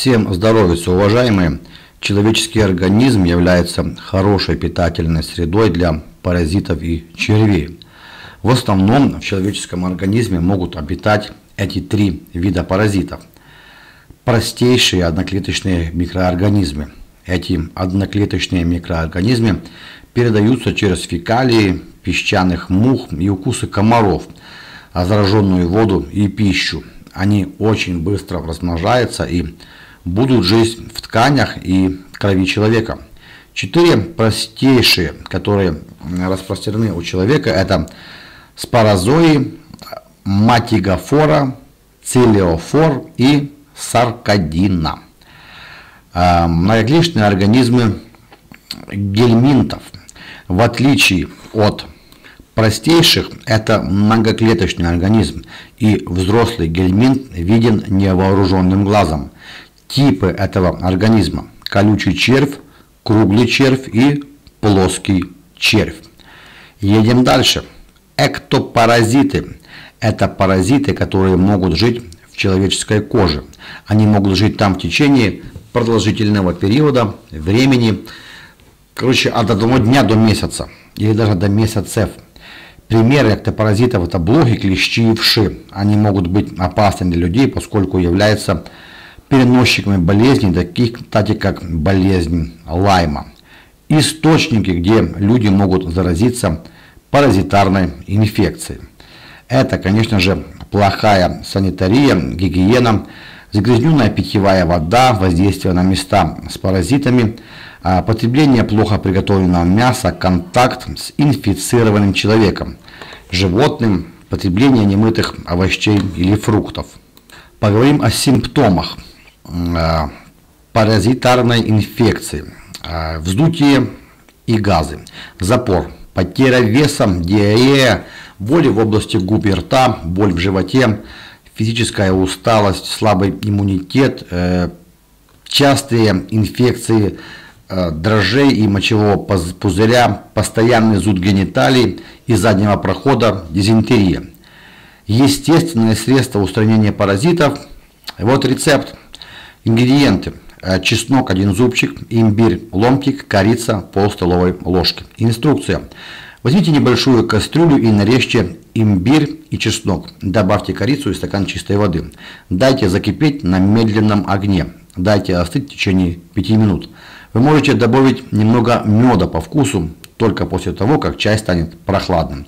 Всем здоровья, уважаемые! Человеческий организм является хорошей питательной средой для паразитов и червей. В основном в человеческом организме могут обитать эти три вида паразитов. Простейшие одноклеточные микроорганизмы. Эти одноклеточные микроорганизмы передаются через фекалии, песчаных мух и укусы комаров, зараженную воду и пищу. Они очень быстро размножаются и будут жить в тканях и крови человека. Четыре простейшие, которые распространены у человека, это спорозои, матигофора, цилиофор и саркадина. А, многоклеточные организмы гельминтов, в отличие от простейших, это многоклеточный организм, и взрослый гельминт виден невооруженным глазом типы этого организма. Колючий червь, круглый червь и плоский червь. Едем дальше. Эктопаразиты. Это паразиты, которые могут жить в человеческой коже. Они могут жить там в течение продолжительного периода, времени, короче, от одного дня до месяца, или даже до месяцев. Примеры эктопаразитов – это блохи, клещи и вши. Они могут быть опасны для людей, поскольку являются переносчиками болезней, таких, кстати, как болезнь Лайма. Источники, где люди могут заразиться паразитарной инфекцией. Это, конечно же, плохая санитария, гигиена, загрязненная питьевая вода, воздействие на места с паразитами, а, потребление плохо приготовленного мяса, контакт с инфицированным человеком, животным, потребление немытых овощей или фруктов. Поговорим о симптомах. Э, паразитарной инфекции, э, вздутие и газы, запор, потеря веса, диарея, боли в области губ и рта, боль в животе, физическая усталость, слабый иммунитет, э, частые инфекции дрожжей и мочевого пузыря, постоянный зуд гениталий и заднего прохода, дизентерия. Естественное средство устранения паразитов. Вот рецепт. Ингредиенты. Э, чеснок один зубчик, имбирь ломтик, корица пол столовой ложки. Инструкция. Возьмите небольшую кастрюлю и нарежьте имбирь и чеснок. Добавьте корицу и стакан чистой воды. Дайте закипеть на медленном огне. Дайте остыть в течение 5 минут. Вы можете добавить немного меда по вкусу, только после того, как чай станет прохладным.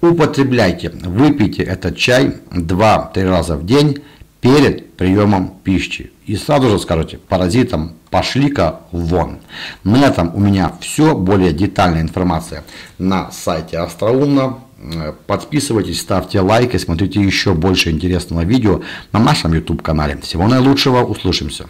Употребляйте, выпейте этот чай 2-3 раза в день перед приемом пищи. И сразу же скажете паразитам пошли-ка вон. На этом у меня все. Более детальная информация на сайте Остроумно. Подписывайтесь, ставьте лайки, смотрите еще больше интересного видео на нашем YouTube канале. Всего наилучшего, услышимся.